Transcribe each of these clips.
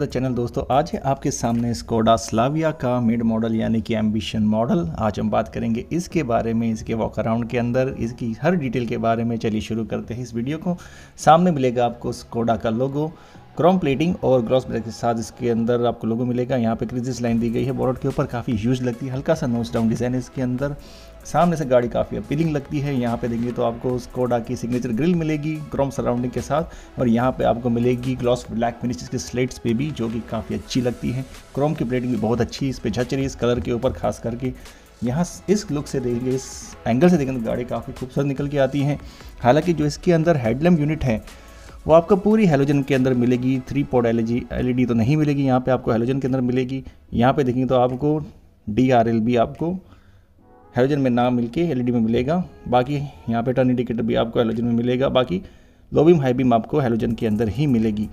The channel. दोस्तों, आज है आपके सामने स्कोडा स्लाविया का मिड मॉडल, यानी कि एम्बिशन मॉडल। आज हम बात करेंगे इसके बारे में, इसके वॉक अराउंड के अंदर, इसकी हर डिटेल के बारे में। चलिए शुरू करते हैं इस वीडियो को। सामने मिलेगा आपको स्कोडा का लोगो। क्रोम प्लेटिंग और ग्रॉस ब्रेक के साथ इसके अंदर आपको लोगो मिलेगा। यहाँ पे क्रिजिस लाइन दी गई है बोर्ड के ऊपर, काफ़ी यूज़ लगती है। हल्का सा नोज़ डाउन डिज़ाइन है इसके अंदर। सामने से गाड़ी काफ़ी अपीलिंग लगती है। यहाँ पे देंगे तो आपको स्कोडा की सिग्नेचर ग्रिल मिलेगी क्रोम सराउंडिंग के साथ और यहाँ पे आपको मिलेगी ग्लॉस ब्लैक फिनिश इसके स्लेट्स पे भी, जो कि काफ़ी अच्छी लगती है। क्रोम की प्लेटिंग भी बहुत अच्छी इस पर झच रही है। इस कलर के ऊपर खास करके यहाँ इस लुक से देखेंगे इस एंगल से देखेंगे तो गाड़ी काफ़ी खूबसूरत निकल के आती है। हालाँकि जो इसके अंदर हेडलैम्प यूनिट है वो आपको पूरी हेलोजन के अंदर मिलेगी थ्री पोड एल एल तो नहीं मिलेगी, यहाँ पे आपको हेलोजन के अंदर मिलेगी। यहाँ पे देखेंगे तो आपको डी आर एल भी आपको हेलोजन में ना मिलके एलईडी में मिलेगा। बाकी यहाँ पे टर्न इंडिकेटर भी आपको हेलोजन में मिलेगा। बाकी लो बीम हाई बीम आपको हेलोजन के अंदर ही मिलेगी।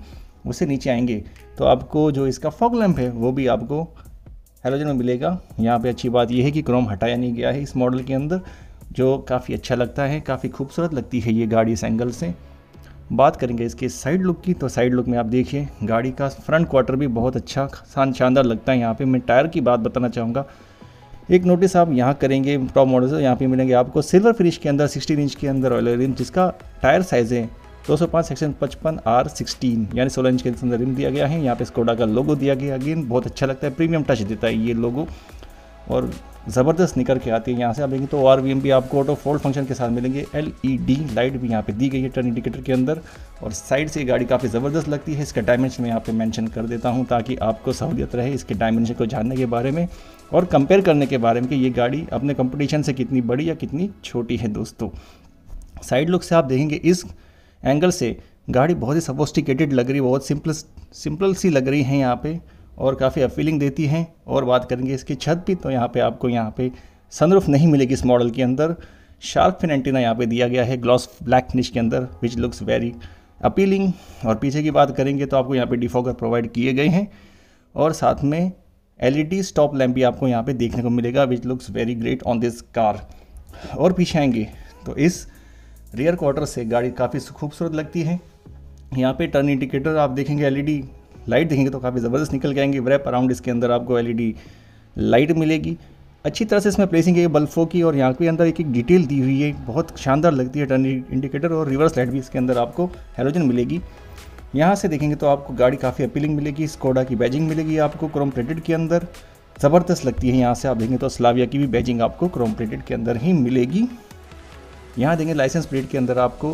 उससे नीचे आएँगे तो आपको जो इसका फॉग लैम्प है, वो भी आपको हेलोजन में मिलेगा। यहाँ पे अच्छी बात यह है कि क्रोम हटाया नहीं गया है इस मॉडल के अंदर, जो काफ़ी अच्छा लगता है, काफ़ी खूबसूरत लगती है ये गाड़ी इस एंगल से। बात करेंगे इसके साइड लुक की तो साइड लुक में आप देखिए, गाड़ी का फ्रंट क्वार्टर भी बहुत अच्छा शान शानदार लगता है यहाँ पे। मैं टायर की बात बताना चाहूँगा। एक नोटिस आप यहाँ करेंगे टॉप मॉडल से यहाँ पे मिलेंगे आपको सिल्वर फिनिश के अंदर 16 इंच के अंदर ऑयल रिम जिसका टायर साइज़ है 205 सेक्शन 55 आर 16 यानी 16 इंच के अंदर रिम दिया गया है। यहाँ पे स्कोडा का लोगो दिया गया। अगेन बहुत अच्छा लगता है प्रीमियम टच देता है ये लोगो और ज़बरदस्त निकल के आती है यहाँ से। आप देखेंगे तो आर वी एम भी आपको ऑटो फोल्ड फ़ंक्शन के साथ मिलेंगे। एल ई डी लाइट भी यहाँ पे दी गई है टर्न इंडिकेटर के अंदर। और साइड से गाड़ी काफ़ी ज़बरदस्त लगती है। इसका डायमेंशन मैं यहाँ पे मेंशन कर देता हूँ ताकि आपको सहूलियत रहे इसके डायमेंशन को जानने के बारे में। और कंपेयर करने के बारे में कि ये गाड़ी अपने कंपटीशन से कितनी बड़ी या कितनी छोटी है दोस्तों। साइड लुक से आप देखेंगे इस एंगल से गाड़ी बहुत ही सफोस्टिकेटेड लग रही है बहुत सिंपल सिंपल सी लग रही है यहाँ पे। और काफ़ी अपीलिंग देती हैं। और बात करेंगे इसकी छत भी तो यहाँ पे आपको यहाँ पे सनरूफ नहीं मिलेगी इस मॉडल के अंदर। शार्क फिन एंटीना यहाँ पे दिया गया है ग्लॉस ब्लैक फिनिश के अंदर विच लुक्स वेरी अपीलिंग और पीछे की बात करेंगे तो आपको यहाँ पे डिफोकर प्रोवाइड किए गए हैं। और साथ में एलईडी स्टॉप लैम्प भी आपको यहाँ पे देखने को मिलेगा which looks very great on this car और पीछे आएँगे तो इस रियर क्वार्टर से गाड़ी काफ़ी खूबसूरत लगती है। यहाँ पे टर्न इंडिकेटर आप देखेंगे एलईडी लाइट देखेंगे तो काफ़ी ज़बरदस्त निकल के आएँगे रैप अराउंड इसके अंदर आपको एलईडी लाइट मिलेगी। अच्छी तरह से इसमें प्लेसिंग है बल्फों की और यहाँ के अंदर एक एक डिटेल दी हुई है, बहुत शानदार लगती है टर्न इंडिकेटर और रिवर्स लाइट भी इसके अंदर आपको हेलोजन मिलेगी। यहाँ से देखेंगे तो आपको गाड़ी काफ़ी अपीलिंग मिलेगी स्कोडा की बैजिंग मिलेगी आपको क्रोम प्लेटेड के अंदर। ज़बरदस्त लगती है यहाँ से आप देखेंगे तो स्लाविया की भी बैजिंग आपको क्रोम प्लेटेड के अंदर ही मिलेगी। यहाँ देंगे लाइसेंस प्लेट के अंदर आपको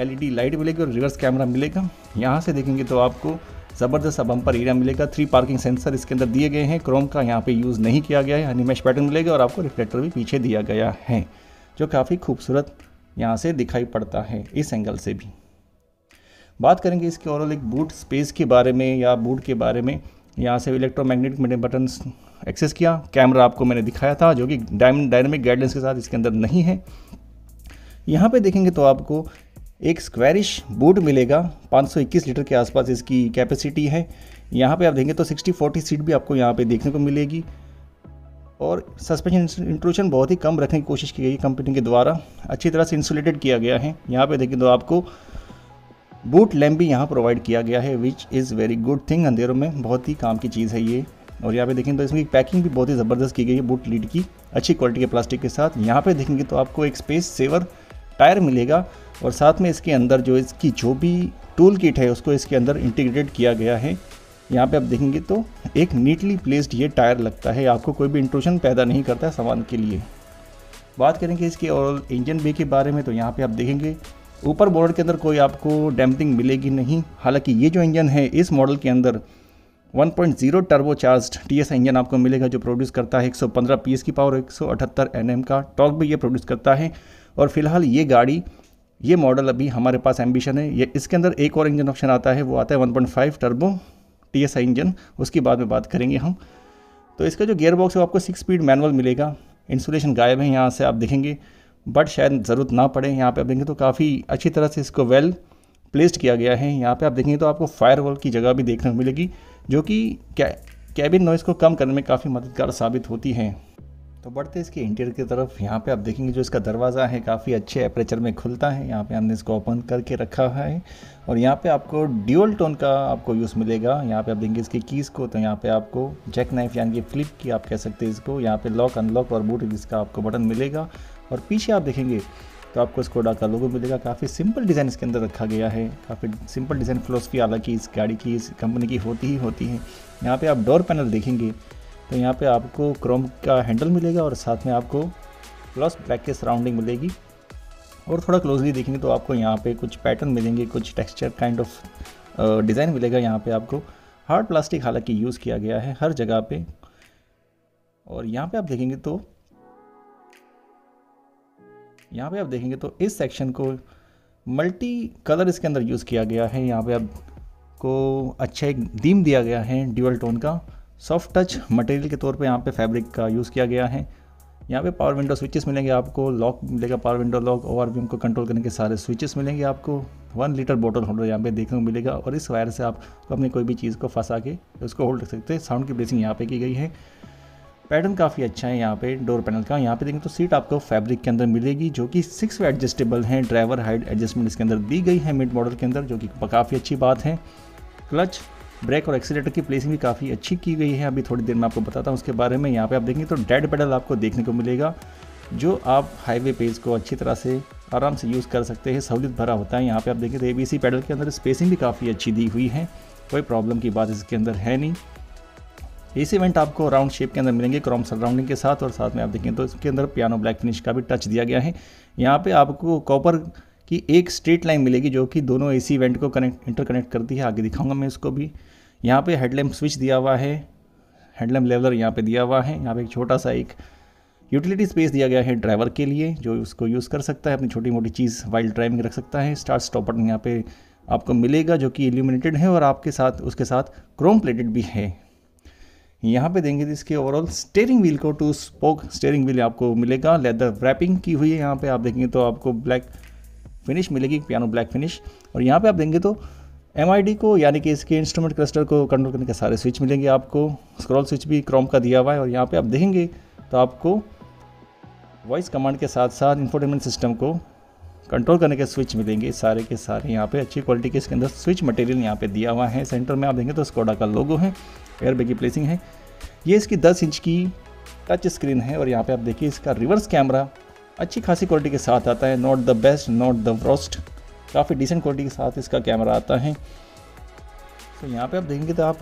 एलईडी लाइट मिलेगी और रिवर्स कैमरा मिलेगा। यहाँ से देखेंगे तो आपको ज़बरदस्त बम्पर एरिया मिलेगा। थ्री पार्किंग सेंसर इसके अंदर दिए गए हैं। क्रोम का यहाँ पे यूज़ नहीं किया गया है। हनी मैश पैटर्न मिलेगा और आपको रिफ्लेक्टर भी पीछे दिया गया है, जो काफ़ी खूबसूरत यहाँ से दिखाई पड़ता है इस एंगल से भी। बात करेंगे इसके ओवरऑल एक बूट स्पेस के बारे में या बूट के बारे में। यहाँ से इलेक्ट्रोमैग्नेटिक मैंने बटन एक्सेस किया। कैमरा आपको मैंने दिखाया था, जो कि डायनामिक गाइडेंस के साथ इसके अंदर नहीं है। यहाँ पे देखेंगे तो आपको एक स्क्वेरिश बूट मिलेगा 521 लीटर के आसपास इसकी कैपेसिटी है। यहाँ पे आप देखेंगे तो 60 40 सीट भी आपको यहाँ पे देखने को मिलेगी। और सस्पेंशन इंट्रोशन बहुत ही कम रखने की कोशिश की गई कंपनी के द्वारा। अच्छी तरह से इंसुलेटेड किया गया है। यहाँ पे देखें तो आपको बूट लैम्प भी यहाँ प्रोवाइड किया गया है which is very good thing अंधेरों में बहुत ही काम की चीज़ है ये। और यहाँ पे देखेंगे तो इसमें पैकिंग भी बहुत ही ज़बरदस्त की गई है बूट लीड की, अच्छी क्वालिटी के प्लास्टिक के साथ। यहाँ पे देखेंगे तो आपको एक स्पेस सेवर टायर मिलेगा और साथ में इसके अंदर जो इसकी, जो भी टूल किट है, उसको इसके अंदर इंटीग्रेटेड किया गया है। यहाँ पे आप देखेंगे तो एक नीटली प्लेस्ड ये टायर लगता है। आपको कोई भी इंट्रोशन पैदा नहीं करता है सामान के लिए। बात करेंगे इसके और इंजन बे के बारे में तो यहाँ पे आप देखेंगे, ऊपर बोर्ड के अंदर कोई आपको डैम्पिंग मिलेगी नहीं। हालाँकि ये जो इंजन है, इस मॉडल के अंदर 1.0 टर्बो चार्ज टी इंजन आपको मिलेगा, जो प्रोड्यूस करता है 115 पीएस की पावर 178 एनएम का। टॉक भी ये प्रोड्यूस करता है। और फ़िलहाल ये गाड़ी, ये मॉडल अभी हमारे पास एम्बिशन है। ये, इसके अंदर एक और इंजन ऑप्शन आता है, वो आता है 1.5 टर्बो टी इंजन उसकी बाद में बात करेंगे हम। तो इसका जो गियर बॉक्स है, वो आपको सिक्स स्पीड मैनुअल मिलेगा। इंसुलेशन गायब है, यहाँ से आप देखेंगे। बट शायद ज़रूरत ना पड़े, यहाँ पे आप देखेंगे तो काफ़ी अच्छी तरह से इसको वेल प्लेस्ड किया गया है। यहाँ पे आप देखेंगे तो आपको फायर की जगह भी देखने को मिलेगी, जो कि कैबिन नॉइज़ को कम करने में काफ़ी मददगार साबित होती है। तो बढ़ते इसके इंटीरियर की तरफ़। यहाँ पे आप देखेंगे जो इसका दरवाज़ा है, काफ़ी अच्छे एपरेचर में खुलता है। यहाँ पे हमने इसको ओपन करके रखा है। और यहाँ पे आपको ड्यूअल टोन का आपको यूज़ मिलेगा। यहाँ पे आप देखेंगे इसकी कीज़ को तो यहाँ पे आपको जैक नाइफ यानी कि फ्लिप की आप कह सकते हैं इसको। यहाँ पे लॉक अनलॉक और बूट इसका आपको बटन मिलेगा। और पीछे आप देखेंगे तो आपको स्कोडा का लोगो मिलेगा। काफ़ी सिंपल डिज़ाइन इसके अंदर रखा गया है। काफ़ी सिंपल डिज़ाइन फिलोसफी हालाँकि इस गाड़ी की, इस कंपनी की होती ही होती है। यहाँ पर आप डोर पैनल देखेंगे। तो यहाँ पे आपको क्रोम का हैंडल मिलेगा और साथ में आपको प्लस ब्लैक के सराउंडिंग मिलेगी। और थोड़ा क्लोजली देखेंगे तो आपको यहाँ पे कुछ पैटर्न मिलेंगे, कुछ टेक्सचर काइंड ऑफ़ डिज़ाइन मिलेगा यहाँ पे आपको। हार्ड प्लास्टिक हालाँकि यूज़ किया गया है हर जगह पे। और यहाँ पे आप देखेंगे तो यहाँ पे आप देखेंगे तो इस सेक्शन को मल्टी कलर इसके अंदर यूज़ किया गया है। यहाँ पे आपको अच्छा एक दीम दिया गया है ड्यूअल टोन का। सॉफ्ट टच मटेरियल के तौर पे यहाँ पे फैब्रिक का यूज़ किया गया है। यहाँ पे पावर विंडो स्विचेस मिलेंगे आपको, लॉक मिलेगा पावर विंडो, लॉक और भी को कंट्रोल करने के सारे स्विचेस मिलेंगे आपको। वन लीटर बोतल होल्डर यहाँ पे देखने को मिलेगा और इस वायर से आप अपनी कोई भी चीज़ को फंसा के उसको होल्ड कर सकते हैं। साउंड की ब्रेसिंग यहाँ पे की गई है। पैटर्न काफ़ी अच्छा है यहाँ पे डोर पैनल का। यहाँ पे देखें तो सीट आपको फैब्रिक के अंदर मिलेगी जो कि सिक्स वे एडजस्टेबल है। ड्राइवर हाइट एडजस्टमेंट इसके अंदर दी गई है मिड मॉडल के अंदर, जो कि काफ़ी अच्छी बात है। क्लच ब्रेक और एक्सीटर की प्लेसिंग भी काफ़ी अच्छी की गई है। अभी थोड़ी देर में आपको बताता हूँ उसके बारे में। यहाँ पे आप देखेंगे तो डेड पेडल आपको देखने को मिलेगा, जो आप हाईवे पेज को अच्छी तरह से आराम से यूज़ कर सकते हैं, सहूलियत भरा होता है। यहाँ पे आप देखें तो ए पैडल के अंदर स्पेसिंग भी काफ़ी अच्छी दी हुई है। कोई प्रॉब्लम की बात इसके अंदर है नहीं। इस इवेंट आपको राउंड शेप के अंदर मिलेंगे क्रॉम सराउंडिंग के साथ, और साथ में आप देखें तो इसके अंदर पियानो ब्लैक फिनिश का भी टच दिया गया है। यहाँ पे आपको कॉपर की एक स्ट्रेट लाइन मिलेगी, जो कि दोनों एसी इवेंट को कनेक्ट इंटरकनेक्ट करती है। आगे दिखाऊँगा मैं इसको भी। यहाँ पे हेडलैम्प स्विच दिया हुआ है हेडलैम्प लेवलर यहाँ पे दिया हुआ है, यहाँ पे एक छोटा सा एक यूटिलिटी स्पेस दिया गया है ड्राइवर के लिए, जो उसको यूज़ कर सकता है, अपनी छोटी मोटी चीज़ वाइल्ड ड्राइविंग रख सकता है। स्टार्ट स्टॉप बटन यहाँ पे आपको मिलेगा, जो कि एल्यूमिनेटेड है और आपके साथ, उसके साथ क्रोम प्लेटेड भी है। यहाँ पे देंगे तो इसके ओवरऑल स्टेयरिंग व्हील को टू स्पोक स्टेयरिंग व्हील आपको मिलेगा। लेदर रैपिंग की हुई है यहाँ पे, आप देखेंगे तो आपको ब्लैक फिनिश मिलेगी पियानो ब्लैक फिनिश और यहाँ पे आप देंगे तो MID को, यानी कि इसके इंस्ट्रूमेंट क्लस्टर को कंट्रोल करने के सारे स्विच मिलेंगे आपको। स्क्रॉल स्विच भी क्रोम का दिया हुआ है और यहाँ पे आप देखेंगे तो आपको वॉइस कमांड के साथ साथ इंफोटेनमेंट सिस्टम को कंट्रोल करने के स्विच मिलेंगे। सारे के सारे यहाँ पे अच्छी क्वालिटी के इसके अंदर स्विच मटेरियल यहाँ पे दिया हुआ है। सेंटर में आप देखेंगे तो स्कोडा का लोगो है एयर बैग की प्लेसिंग है। ये इसकी 10 इंच की टच स्क्रीन है और यहाँ पे आप देखिए इसका रिवर्स कैमरा अच्छी खासी क्वालिटी के साथ आता है। Not the best not the worst काफ़ी डिसेंट क्वालिटी के साथ इसका कैमरा आता है। तो यहाँ पे आप देखेंगे तो आप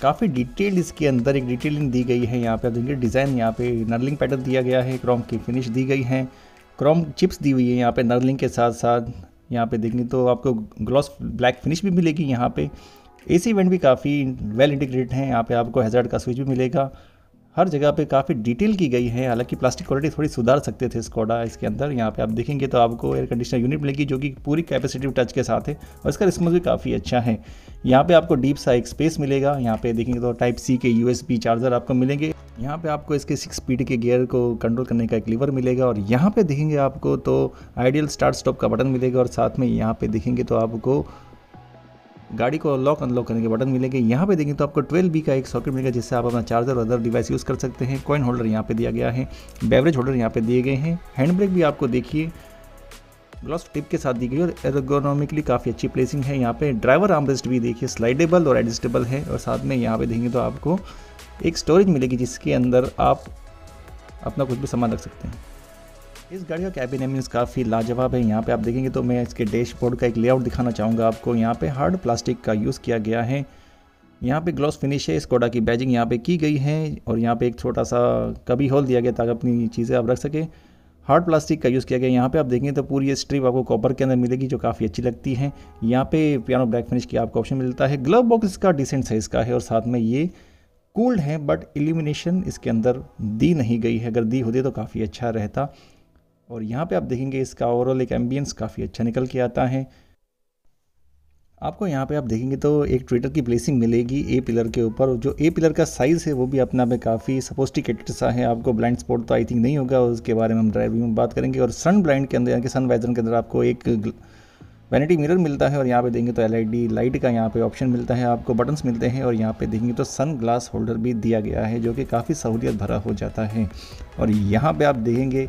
काफ़ी डिटेल इसके अंदर एक डिटेलिंग दी गई है। यहाँ पे आप देखेंगे डिज़ाइन यहाँ पे नर्लिंग पैटर्न दिया गया है क्रोम की फिनिश दी गई है। क्रोम चिप्स दी हुई है यहाँ पे नर्लिंग के साथ साथ यहाँ पे देखेंगे तो आपको ग्लॉस ब्लैक फिनिश भी मिलेगी यहाँ पे। एसी वेंट भी काफ़ी वेल इंटीग्रेटेड है। यहाँ पे आपको हेजर्ड का स्विच भी मिलेगा। हर जगह पे काफ़ी डिटेल की गई है, हालाँकि प्लास्टिक क्वालिटी थोड़ी सुधार सकते थे स्कोडा इसके अंदर। यहाँ पे आप देखेंगे तो आपको एयर कंडीशनर यूनिट मिलेगी जो कि पूरी कैपेसिटिव टच के साथ है और इसका रिस्पॉन्स भी काफ़ी अच्छा है। यहाँ पे आपको डीप सा एक स्पेस मिलेगा। यहाँ पे देखेंगे तो टाइप सी के यूएसबी चार्जर आपको मिलेंगे। यहाँ पे आपको इसके सिक्स स्पीड के गियर को कंट्रोल करने का एक लीवर मिलेगा और यहाँ पे देखेंगे आपको तो आइडियल स्टार्ट स्टॉप का बटन मिलेगा और साथ में यहाँ पे देखेंगे तो आपको गाड़ी को लॉक अनलॉक करने के बटन मिलेंगे। यहाँ पे देखें तो आपको 12 बी का एक सॉकेट मिलेगा, जिससे आप अपना चार्जर और अदर डिवाइस यूज़ कर सकते हैं। कॉइन होल्डर यहाँ पे दिया गया है, बेवरेज होल्डर यहाँ पे दिए गए हैं। हैंड ब्रेक भी आपको देखिए, ग्लॉस टिप के साथ दी गई और एर्गोनॉमिकली काफ़ी अच्छी प्लेसिंग है यहाँ पे। ड्राइवर आर्मरेस्ट भी देखिए, स्लाइडेबल और एडजस्टेबल है। और साथ में यहाँ पे देखेंगे तो आपको एक स्टोरेज मिलेगी, जिसके अंदर आप अपना कुछ भी सामान रख सकते हैं। इस गाड़ी का कैबिन एमिनस काफ़ी लाजवाब है। यहाँ पे आप देखेंगे तो मैं इसके डैशबोर्ड का एक लेआउट दिखाना चाहूँगा आपको। यहाँ पे हार्ड प्लास्टिक का यूज़ किया गया है। यहाँ पे ग्लॉस फिनिश है स्कोडा की बैजिंग यहाँ पे की गई है और यहाँ पे एक छोटा सा कभी होल दिया गया ताकि अपनी चीज़ें आप रख सकें। हार्ड प्लास्टिक का यूज़ किया गया। यहाँ पे आप देखेंगे तो पूरी स्ट्रिप आपको कॉपर के अंदर मिलेगी, जो काफ़ी अच्छी लगती है। यहाँ पे पियानो ब्लैक फिनिश की आपको ऑप्शन मिलता है। ग्लव बॉक्स इसका डिसेंट साइज़ का है और साथ में ये कूल्ड है बट इल्यूमिनेशन इसके अंदर दी नहीं गई है। अगर दी होती तो काफ़ी अच्छा रहता। और यहाँ पे आप देखेंगे इसका ओवरऑल एक एम्बियंस काफ़ी अच्छा निकल के आता है। आपको यहाँ पे आप देखेंगे तो एक ट्विटर की प्लेसिंग मिलेगी ए पिलर के ऊपर जो ए पिलर का साइज़ है वो भी अपना में काफ़ी सपोस्टिकेटेड सा है। आपको ब्लाइंड स्पॉट तो आई थिंक नहीं होगा, उसके बारे में हम ड्राइविंग में बात करेंगे और सन ब्लाइंड के अंदर यानी कि सन वाइजर के अंदर आपको एक वैनिटी मिरर मिलता है और यहाँ पे देंगे तो एल लाइट का यहाँ पे ऑप्शन मिलता है, आपको बटन्स मिलते हैं और यहाँ पे देखेंगे तो सन ग्लास होल्डर भी दिया गया है जो कि काफ़ी सहूलियत भरा हो जाता है। और यहाँ पे आप देखेंगे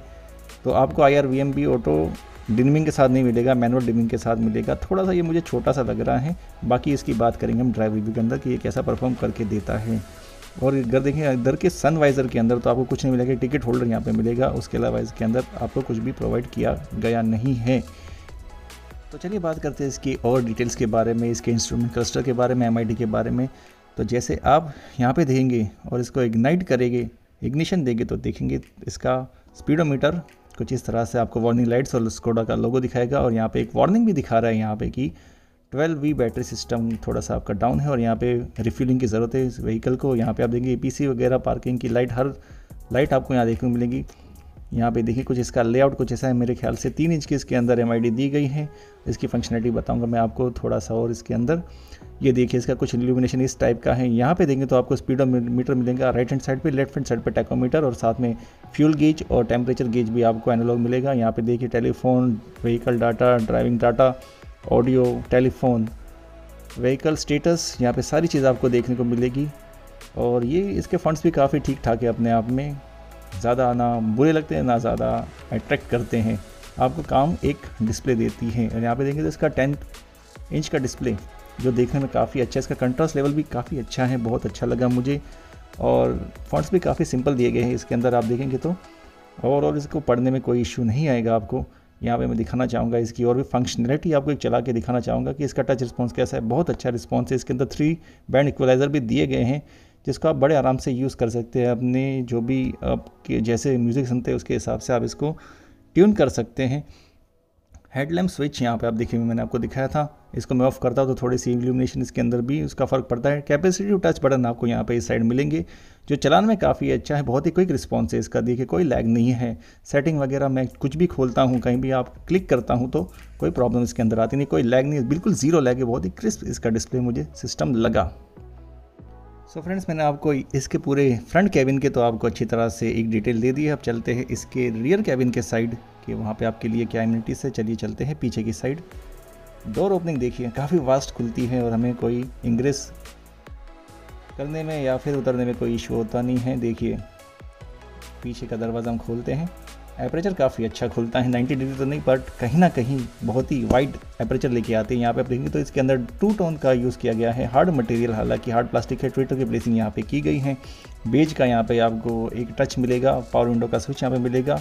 तो आपको I R V M B auto dimming के साथ नहीं मिलेगा, मैनुअल डिमिंग के साथ मिलेगा। थोड़ा सा ये मुझे छोटा सा लग रहा है। बाकी इसकी बात करेंगे हम ड्राइव रिव्यू के अंदर कि ये कैसा परफॉर्म करके देता है। और अगर देखें इधर के सन वाइज़र के अंदर तो आपको कुछ नहीं मिलेगा, टिकट होल्डर यहाँ पे मिलेगा। उसके अलावा इसके अंदर आपको कुछ भी प्रोवाइड किया गया नहीं है। तो चलिए बात करते हैं इसकी और डिटेल्स के बारे में, इसके इंस्ट्रूमेंट क्लस्टर के बारे में एमआईडी के बारे में। तो जैसे आप यहाँ पे देखेंगे और इसको इग्नाइट करेंगे इग्निशन देंगे तो देखेंगे इसका स्पीडोमीटर कुछ इस तरह से आपको वार्निंग लाइट्स और स्कोडा का लोगो दिखाएगा और यहाँ पे एक वार्निंग भी दिखा रहा है यहाँ पे कि 12 वी बैटरी सिस्टम थोड़ा सा आपका डाउन है और यहाँ पे रिफ्यूलिंग की ज़रूरत है इस व्हीकल को। यहाँ पे आप देखेंगे ए वगैरह पार्किंग की लाइट हर लाइट आपको यहाँ देखने को मिलेगी। यहाँ पे देखिए कुछ इसका लेआउट कुछ ऐसा है। मेरे ख्याल से तीन इंच की इसके अंदर एमआईडी दी गई है। इसकी फंक्शनलिटी बताऊँगा मैं आपको थोड़ा सा और इसके अंदर। ये देखिए इसका कुछ इल्यूमिनेशन इस टाइप का है। यहाँ पे देंगे तो आपको स्पीडो मीटर मिलेगा। राइट हैंड साइड पे लेफ़्ट हैंड साइड पे टैकोमीटर और साथ में फ्यूल गेज और टेम्परेचर गेज भी आपको एनालॉग मिलेगा। यहाँ पे देखिए telephone vehicle data driving data audio telephone vehicle status यहाँ पे सारी चीज़ आपको देखने को मिलेगी। और ये इसके फंड्स भी काफ़ी ठीक ठाक है अपने आप में। ज़्यादा ना बुरे लगते हैं, ना ज़्यादा अट्रैक्ट करते हैं। आपको काम एक डिस्प्ले देती है। और यहाँ पे देखेंगे तो इसका टेंथ इंच का डिस्प्ले, जो देखने में काफ़ी अच्छा है। इसका कंट्रास्ट लेवल भी काफ़ी अच्छा है, बहुत अच्छा लगा मुझे। और फॉन्ट्स भी काफ़ी सिंपल दिए गए हैं इसके अंदर, आप देखेंगे तो। और इसको पढ़ने में कोई इशू नहीं आएगा आपको। यहाँ पे मैं दिखाना चाहूँगा इसकी और भी फंक्शनलिटी आपको एक चला के दिखाना चाहूँगा कि इसका टच रिस्पॉन्स कैसा है। बहुत अच्छा रिस्पॉन्स है। इसके अंदर थ्री बैंड इक्वलाइज़र भी दिए गए हैं। जिसको आप बड़े आराम से यूज़ कर सकते हैं, अपने जो भी आपके जैसे म्यूज़िक सुनते हैं, उसके हिसाब से आप इसको ट्यून कर सकते हैं। हेडलैम्प स्विच यहाँ पे आप देखेंगे मैंने आपको दिखाया था। इसको मैं ऑफ़ करता हूँ तो थोड़ी सी इल्यूमिनेशन इसके अंदर भी उसका फ़र्क पड़ता है। कैपेसिटी टच बटन आपको यहाँ पे इस साइड मिलेंगे, जो चलाने में काफ़ी अच्छा है, बहुत ही क्विक रिस्पॉन्स है इसका। देखिए, कोई लैग नहीं है। सेटिंग वगैरह मैं कुछ भी खोलता हूँ, कहीं भी आप क्लिक करता हूँ तो कोई प्रॉब्लम इसके अंदर आती नहीं, कोई लैग नहीं, बिल्कुल ज़ीरो लैग है, बहुत ही क्रिस्प इसका डिस्प्ले मुझे सिस्टम लगा। सो so फ्रेंड्स मैंने आपको इसके पूरे फ्रंट कैबिन के तो आपको अच्छी तरह से एक डिटेल दे दी है। अब चलते हैं इसके रियर कैबिन के साइड कि। वहाँ पे आपके लिए क्या इम्यूनिटीज़ है? चलिए चलते हैं पीछे की साइड डोर ओपनिंग देखिए, काफ़ी वास्ट खुलती है और हमें कोई इंग्रेस करने में या फिर उतरने में कोई इशू होता नहीं है। देखिए, पीछे का दरवाज़ा हम खोलते हैं। एपरेचर काफ़ी अच्छा खुलता है 90 डिग्री तो नहीं बट कहीं ना कहीं बहुत ही वाइड एपरेचर लेके आते हैं। यहाँ पे आप देखेंगे तो इसके अंदर टू टोन का यूज़ किया गया है। हार्ड मटेरियल हालाँकि हार्ड प्लास्टिक है ट्विटर की प्लेसिंग यहाँ पे की गई है। बेज का यहाँ पे आपको एक टच मिलेगा पावर विंडो का स्विच यहाँ पे मिलेगा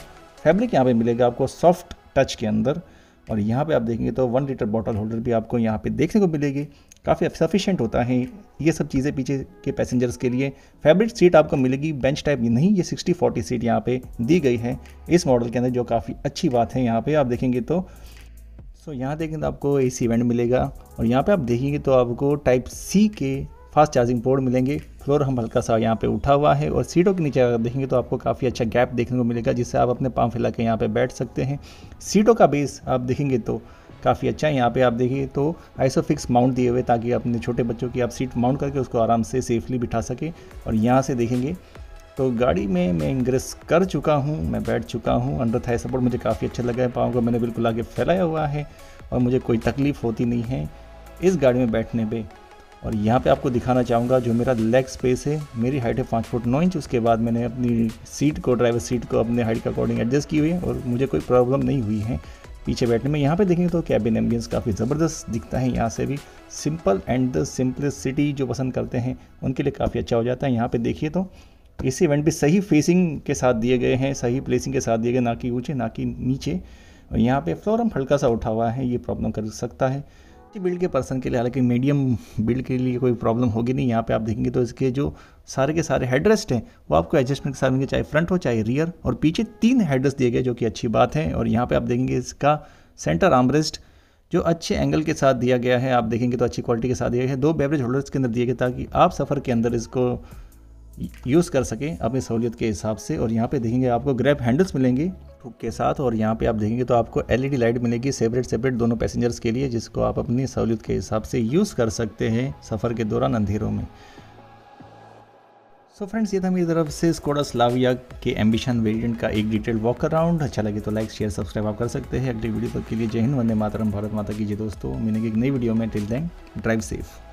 फैब्रिक यहाँ पे मिलेगा आपको सॉफ्ट टच के अंदर। और यहाँ पे आप देखेंगे तो वन लीटर बॉटल होल्डर भी आपको यहाँ पे देखने को मिलेगी। काफ़ी सफिशेंट होता है ये सब चीज़ें पीछे के पैसेंजर्स के लिए। फैब्रिक सीट आपको मिलेगी बेंच टाइप नहीं, ये सिक्सटी फोर्टी सीट यहाँ पे दी गई है इस मॉडल के अंदर, जो काफ़ी अच्छी बात है यहाँ पे, आप देखेंगे तो। सो यहाँ देखेंगे तो आपको ए सी वेंट मिलेगा और यहाँ पे आप देखेंगे तो आपको टाइप सी के फास्ट चार्जिंग पोर्ट मिलेंगे। फ्लोर हम हल्का सा यहाँ पे उठा हुआ है और सीटों के नीचे अगर देखेंगे तो आपको काफ़ी अच्छा गैप देखने को मिलेगा, जिससे आप अपने पाँव फैला के यहाँ पे बैठ सकते हैं। सीटों का बेस आप देखेंगे तो काफ़ी अच्छा है। यहाँ पे आप देखिए तो आइसो फिक्स माउंट दिए हुए ताकि अपने छोटे बच्चों की आप सीट माउंट करके उसको आराम से सेफली बिठा सके। और यहाँ से देखेंगे तो गाड़ी में मैं इंग्रेस कर चुका हूँ, मैं बैठ चुका हूँ। अंडर थाई सपोर्ट मुझे काफ़ी अच्छा लगा है। पाँव को मैंने बिल्कुल आगे फैलाया हुआ है और मुझे कोई तकलीफ़ होती नहीं है इस गाड़ी में बैठने पर और यहाँ पे आपको दिखाना चाहूँगा जो मेरा लेग स्पेस है, मेरी हाइट है पाँच फुट नौ इंच उसके बाद मैंने अपनी सीट को ड्राइवर सीट को अपने हाइट के अकॉर्डिंग एडजस्ट की हुई है और मुझे कोई प्रॉब्लम नहीं हुई है। पीछे बैठने में। यहाँ पे देखेंगे तो कैबिन एम्बियंस काफ़ी ज़बरदस्त दिखता है। यहाँ से भी सिंपल एंड द सिंपलिसिटी जो पसंद करते हैं, उनके लिए काफ़ी अच्छा हो जाता है। यहाँ पे देखिए तो इस इवेंट भी सही फेसिंग के साथ दिए गए हैं, सही प्लेसिंग के साथ दिए गए, ना कि ऊँचे, ना कि नीचे। और यहाँ पर फ्लोरम हल्का सा उठा हुआ है, ये प्रॉब्लम कर सकता है। बिल्ड के पर्सन के लिए, हालाँकि मीडियम बिल्ड के लिए कोई प्रॉब्लम होगी नहीं, यहाँ पे आप देखेंगे तो इसके जो सारे के सारे हेडरेस्ट हैं, वो आपको एडजस्टमेंट के साथ मिलेंगे चाहे फ्रंट हो, चाहे रियर, और पीछे तीन हेडरेस्ट दिए गए, जो कि अच्छी बात है, और यहाँ पर आप देखेंगे इसका सेंटर आर्मरेस्ट जो अच्छे एंगल के साथ दिया गया है, आप देखेंगे तो अच्छी क्वालिटी के साथ दिया गया है। दो बेवरेज होल्डर्स के अंदर दिए गए, ताकि आप सफ़र के अंदर इसको यूज़ कर सकें अपनी सहूलियत के हिसाब से, और यहाँ पे देखेंगे आपको ग्रैप हैंडल्स मिलेंगे। हुक के साथ और यहाँ पे आप देखेंगे तो आपको एलईडी लाइट मिलेगी सेपरेट सेपरेट दोनों पैसेंजर्स के लिए, जिसको आप अपनी सहूलियत के हिसाब से यूज़ कर सकते हैं सफ़र के दौरान अंधेरों में। सो फ्रेंड्स ये था मेरी तरफ़ से स्कोडा स्लाविया के एम्बिशन वेरिएंट का एक डिटेल वॉक अराउंड अच्छा लगे तो लाइक शेयर सब्सक्राइब आप कर सकते हैं। अगली वीडियो तक के लिए जय हिंद, वंदे मातरम। भारत माता की जय दोस्तों। मिलेंगे एक नई वीडियो में। टिल दें ड्राइव सेफ़